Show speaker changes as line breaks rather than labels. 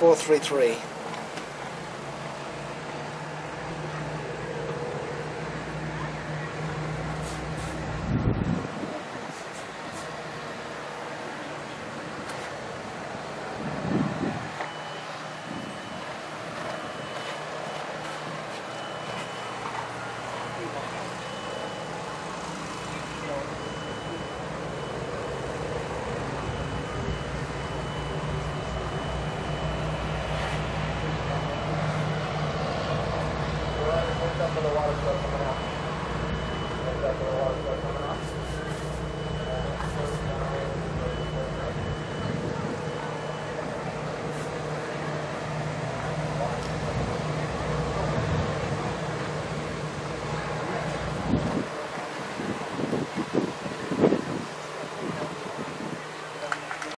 433.
for the water flow coming out. Watch out the water flow coming out.